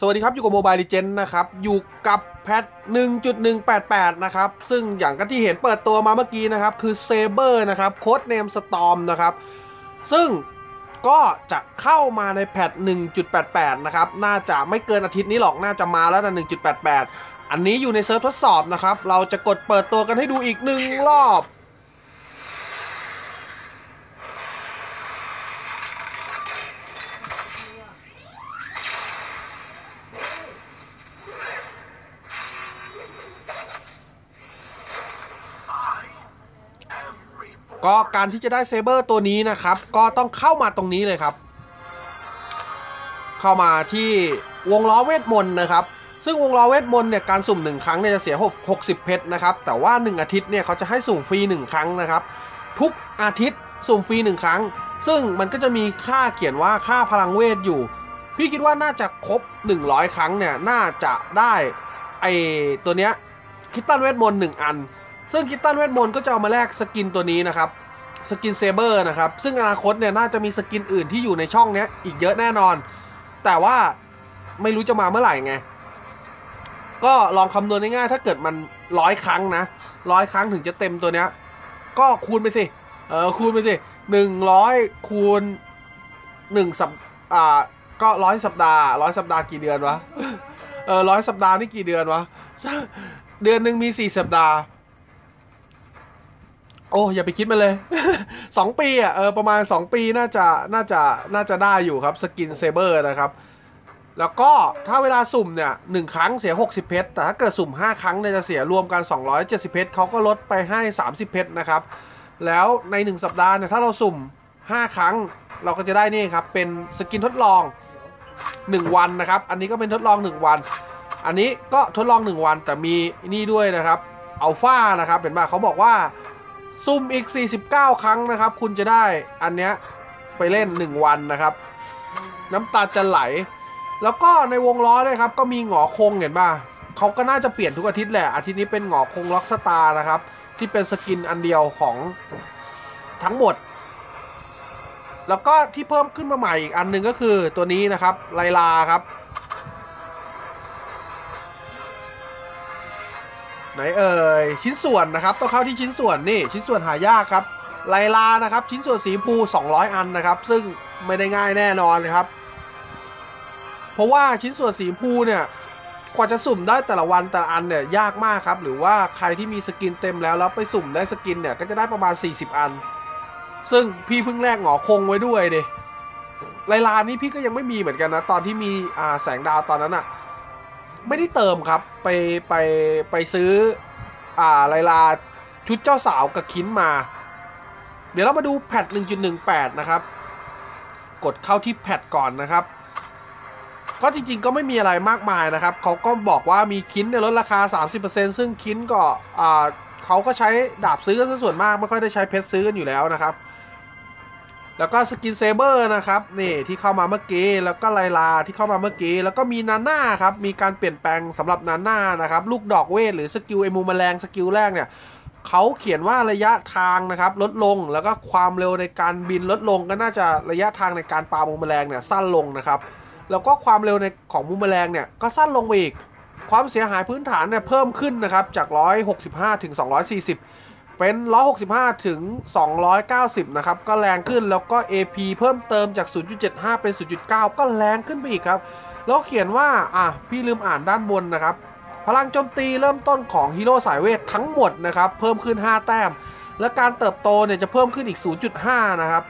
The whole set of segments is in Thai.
สวัสดีครับ อยู่กับโมบาย l ิเจนนะครับ อยู่กับแพท 1.188 นะครับ ซึ่งอย่างก็ที่เห็นเปิดตัวมาเมื่อกี้นะครับ คือเซเบอร์นะครับโค้ดเนมสตอมนะครับ ซึ่งก็จะเข้ามาในแพท 1.88 นะครับ น่าจะไม่เกินอาทิตย์นี้หรอกน่าจะมาแล้วนะ1.88 อันนี้อยู่ในเซิร์ฟทดสอบนะครับ เราจะกดเปิดตัวกันให้ดูอีกหนึ่งรอบ ก็การที่จะได้เซเบอร์ตัวนี้นะครับ ก็ต้องเข้ามาตรงนี้เลยครับ เข้ามาที่วงล้อเวทมนต์นะครับ ซึ่งวงล้อเวทมนต์เนี่ยการสุ่ม 1 ครั้งเนี่ยจะเสีย60 เพชรนะครับ แต่ว่า 1 อาทิตย์เนี่ยเขาจะให้สุ่มฟรี 1 ครั้งนะครับ ทุกอาทิตย์สุ่มฟรี 1 ครั้ง ซึ่งมันก็จะมีค่าเขียนว่าค่าพลังเวทอยู่ พี่คิดว่าน่าจะครบ 100 ครั้งเนี่ยน่าจะได้ไอตัวเนี้ยคริสตัลเวทมนต์1อัน ซึ่งคริสตัลเวทมนต์ก็จะเอามาแลก skin ตัวนี้นะครับ skin เซเบอร์นะครับ ซึ่งอนาคตเนี่ยน่าจะมี skin อื่นที่อยู่ในช่องนี้อีกเยอะแน่นอน แต่ว่าไม่รู้จะมาเมื่อไหร่ไง ก็ลองคำนวณง่ายๆถ้าเกิดมันร้อยครั้งนะร้อยครั้งถึงจะเต็มตัวเนี้ย ก็คูณไปสิ เออคูณไปสิหนึ่งร้อยคูณหนึ่งสัปอ่าก็ร้อยสัปดาห์ร้อยสัปดาห์กี่เดือนวะ เออร้อยสัปดาห์นี่กี่เดือนวะ เดือนหนึ่งมีสี่สัปดาห์ โอ้อย่าไปคิดมาเลย 2 ปีอะเออประมาณ 2 ปีน่าจะน่าจะน่าจะได้อยู่ครับสกินเซเบอร์นะครับ แล้วก็ถ้าเวลาสุ่มเนี่ยหครั้งเสีย 60 เพชร แต่ถ้าเกิดสุ่ม 5 ครั้งเนี่ยจะเสียรวมกัน 270 เพชรเขาก็ลดไปให้ 30 เพชรนะครับ แล้วใน 1 สัปดาห์เนี่ยถ้าเราสุ่ม 5 ครั้งเราก็จะได้นี่ครับเป็นskin ทดลอง 1 วันนะครับ อันนี้ก็เป็นทดลอง 1 วัน อันนี้ก็ทดลอง 1 วันแต่มีนี่ด้วยนะครับอัลฟานะครับเห็นไหมเขาบอกว่า สุ่มอีก 49 ครั้งนะครับ คุณจะได้อันเนี้ยไปเล่น 1 วันนะครับ น้ำตาจะไหล แล้วก็ในวงล้อเลยครับ ก็มีหงอคงเห็นป่ะเขาก็น่าจะเปลี่ยนทุกอาทิตย์แหละ อาทิตย์นี้เป็นหงอคง rock star นะครับ ที่เป็น skin อันเดียวของทั้งหมด แล้วก็ที่เพิ่มขึ้นมาใหม่อีกอันหนึ่งก็คือตัวนี้นะครับไลลาครับ ไหนเอ่ยชิ้นส่วนนะครับต้องเข้าที่ชิ้นส่วนนี่ชิ้นส่วนหายากครับไลลานะครับชิ้นส่วนสีชมพู200 อันนะครับ ซึ่งไม่ได้ง่ายแน่นอนครับ เพราะว่าชิ้นส่วนสีชมพูเนี่ยกว่าจะสุ่มได้แต่ละวันแต่ละอันเนี่ยยากมากครับ หรือว่าใครที่มี skin เต็มแล้วแล้วไปสุ่มได้ skin เนี่ยก็จะได้ประมาณ 40 อัน ซึ่งพี่เพิ่งแลกหงอคงไว้ด้วยเดไลลานี่พี่ก็ยังไม่มีเหมือนกันนะตอนที่มีอ่าแสงดาวตอนนั้นอะ ไม่ได้เติมครับ ไปไปไปซื้อ อ่าไลลาชุดเจ้าสาวกับคินมา เดี๋ยวเรามาดูแพท1.18 นะครับ กดเข้าที่แพทก่อนนะครับ ก็จริงๆก็ไม่มีอะไรมากมายนะครับ เขาก็บอกว่ามีคินในลดราคา 30%ซึ่งคินก็อ่าเขาก็ใช้ดาบซื้อกันส่วนมาก ไม่ค่อยได้ใช้เพชรซื้อกันอยู่แล้วนะครับ แล้วก็ skin เซเบอร์นะครับนี่ที่เข้ามาเมื่อกี้แล้วก็ไลลาที่เข้ามาเมื่อกี้แล้วก็มีนาน่าครับมีการเปลี่ยนแปลงสำหรับนาน่านะครับลูกดอกเวทหรือ skill ไอ้บูมเมอแรง skill แรกเนี่ยเขาเขียนว่าระยะทางนะครับลดลงแล้วก็ความเร็วในการบินลดลงก็น่าจะระยะทางในการปาบูมเมอแรงเนี่ยสั้นลงนะครับแล้วก็ความเร็วในของบูมเมอแรงเนี่ยก็สั้นลงไปอีกความเสียหายพื้นฐานเนี่ยเพิ่มขึ้นนะครับจาก 165 ถึง 240 เป็น 165 ถึง 290 นะครับ ก็แรงขึ้นแล้วก็ AP เพิ่มเติมจาก 0.75 เป็น 0.9 ก็แรงขึ้นไปอีกครับ แล้วเขียนว่า อะ พี่ลืมอ่านด้านบนนะครับ พลังโจมตีเริ่มต้นของฮีโร่สายเวททั้งหมดนะครับ เพิ่มขึ้น 5 แต้ม และการเติบโตเนี่ยจะเพิ่มขึ้นอีก 0.5 นะครับ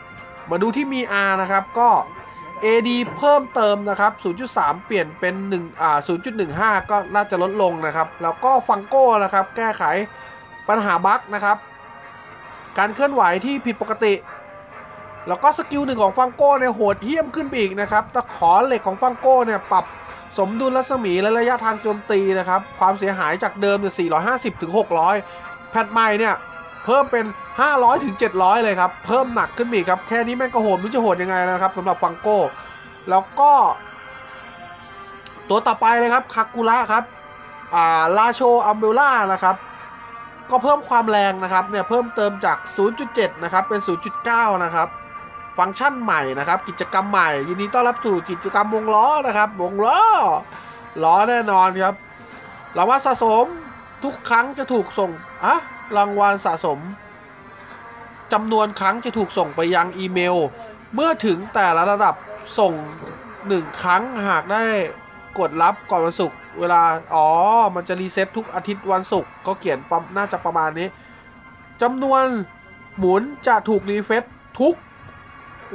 มาดูที่มี R นะครับ ก็ AD เพิ่มเติมนะครับ 0.3 เปลี่ยนเป็น1อ่า0.15 ก็น่าจะลดลงนะครับ แล้วก็ฟรังโก้นะครับ แก้ไข ปัญหา bug นะครับ การเคลื่อนไหวที่ผิดปกติ แล้วก็ skill หนึ่งของฟรังโก้เนี่ยโหดเหี้ยมขึ้นไปอีกนะครับตะขอเหล็กของฟรังโก้เนี่ยปรับสมดุลรัศมีและระยะทางโจมตีนะครับ ความเสียหายจากเดิมเนี่ย450ถึง600 patch ใหม่เนี่ยเพิ่มเป็น 500ถึง700 เลยครับ เพิ่มหนักขึ้นอีกครับ แค่นี้แม่งก็โหดรู้จะโหดยังไงนะครับสำหรับฟังโก้ แล้วก็ ตัวต่อไปเลยครับคากุระครับ อ่า ลาโชอัมเบล่านะครับ ก็เพิ่มความแรงนะครับเนี่ยเพิ่มเติมจาก 0.7 นะครับเป็น 0.9 นะครับ ฟังก์ชันใหม่นะครับ กิจกรรมใหม่ ยินดีต้อนรับสู่กิจกรรมวงล้อนะครับ วงล้อล้อแน่นอนครับรางวัลสะสมทุกครั้งจะถูกส่งอะรางวัลสะสมจำนวนครั้งจะถูกส่งไปยังอีเมล เมื่อถึงแต่ละระดับส่งหนึ่งครั้งหากได้กดรับก่อนวันศุกร์ เวลา อ๋อ มันจะ reset ทุกอาทิตย์วันศุกร์ก็เขียนประน่าจะประมาณนี้จำนวนหมุนจะถูก refresh ทุก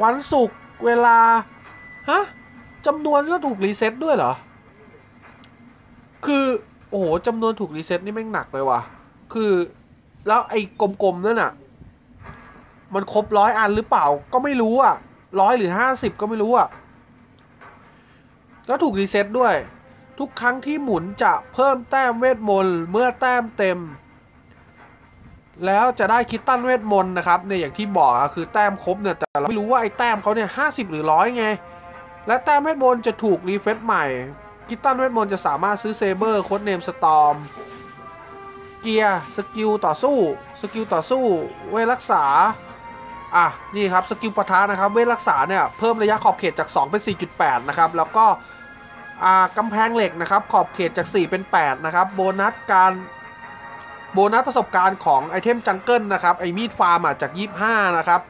วันศุกร์เวลา ฮะจำนวนก็ถูก reset ด้วยเหรอ คือ โอ้โหจำนวนถูก reset นี่แม่งหนักเลยว่ะ คือ แล้วไอ้กลมๆนั่นน่ะ มันครบร้อยอันหรือเปล่า ก็ไม่รู้อะร้อยหรือห้าสิบก็ไม่รู้อะ แล้วถูก reset ด้วย ทุกครั้งที่หมุนจะเพิ่มแต้มเวทมนต์เมื่อแต้มเต็ม แล้วจะได้คริสตัลเวทมนต์นะครับเนี่ยอย่างที่บอกคือแต้มครบเนี่ยแต่เราไม่รู้ว่าไอ้แต้มเขาเนี่ยห้าสิบหรือร้อยไง และแต้มเวทมนต์จะถูก refresh ใหม่ คริสตัลเวทมนต์จะสามารถซื้อเซเบอร์ codename storm เกียร์ skill ต่อสู้ skill ต่อสู้เวทรักษาอะนี่ครับ skill ปะทะนะครับเวทรักษาเนี่ยเพิ่มระยะขอบเขตจาก 2 เป็น 4.8 นะครับ แล้วก็ กำแพงเหล็กนะครับขอบเขตจาก 4 เป็น 8 นะครับ โบนัสการโบนัสประสบการณ์ของ item jungle นะครับไอ้มีดฟาร์มจาก 25 นะครับ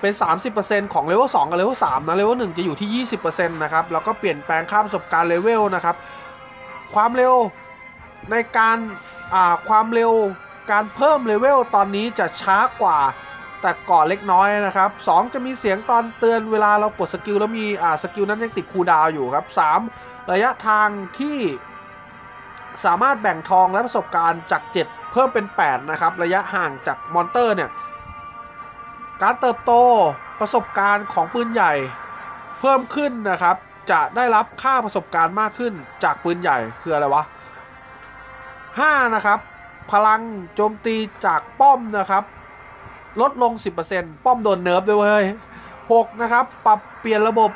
เป็น 30%ของเลเวล2กับเลเวล3นะเลเวล1จะอยู่ที่ 20%นะครับ แล้วก็เปลี่ยนแปลงค่าประสบการณ์เลเวลนะครับ ความเร็วในการความเร็วการเพิ่มเลเวลตอนนี้จะช้ากว่าแต่ก่อนเล็กน้อยนะครับ 2 จะมีเสียงตอนเตือนเวลาเรากด skill แล้วมีอ่า skill นั้นยังติด cooldown อยู่ครับ 3 ระยะทางที่สามารถแบ่งทองและประสบการณ์จาก 7 เพิ่มเป็น 8 นะครับ ระยะห่างจาก monster เนี่ย การเติบโตประสบการณ์ของปืนใหญ่เพิ่มขึ้นนะครับ จะได้รับค่าประสบการณ์มากขึ้นจากปืนใหญ่คืออะไรวะ 5 นะครับ พลังโจมตีจากป้อมนะครับ ลดลง 10%ป้อมโดน nerf ด้วยเว้ย 6 นะครับ ปรับเปลี่ยนระบบ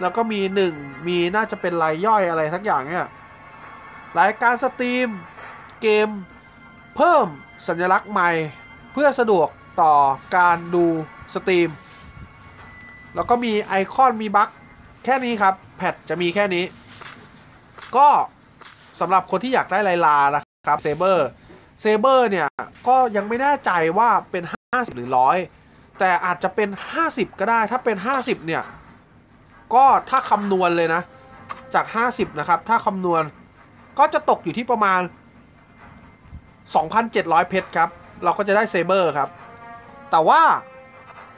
แล้วก็มี1มีน่าจะเป็นรายย่อยอะไรสักอย่างเนี่ยรายการ stream เกมเพิ่มสัญลักษณ์ใหม่เพื่อสะดวกต่อการดู stream แล้วก็มีไอคอนมี bug แค่นี้ครับ patch จะมีแค่นี้ ก็สำหรับคนที่อยากได้ไลลานะครับเซเบอร์เซเบอร์เนี่ย ก็ยังไม่แน่ใจว่าเป็น 50 หรือร้อยแต่อาจจะเป็น 50 ก็ได้ถ้าเป็น 50 เนี่ย ก็ถ้าคำนวณเลยนะ จาก 50 นะครับ ถ้าคำนวณก็จะตกอยู่ที่ประมาณ 2,700 เพชรครับ เราก็จะได้เซเบอร์ครับ แต่ว่า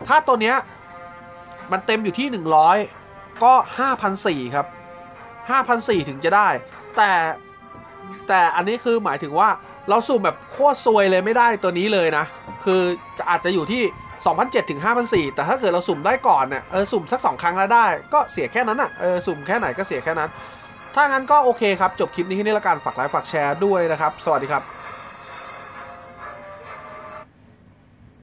ถ้าตัวเนี้ยมันเต็มอยู่ที่ 100 ก็ 5,400 ครับ 5,400 ถึงจะได้ แต่แต่อันนี้คือหมายถึงว่าเราสุ่มแบบโคตรซวยเลยไม่ได้ตัวนี้เลยนะ คือจะอาจจะอยู่ที่ 2,007ถึง5,004 แต่ถ้าเกิดเราสุ่มได้ก่อนเนี่ยเออสุ่มสัก 2 ครั้งแล้วได้ ก็เสียแค่นั้นอะเออสุ่มแค่ไหนก็เสียแค่นั้น ถ้างั้นก็โอเคครับ จบคลิปนี้ที่นี่ละกันฝากไลค์ฝากแชร์ด้วยนะครับ สวัสดีครับ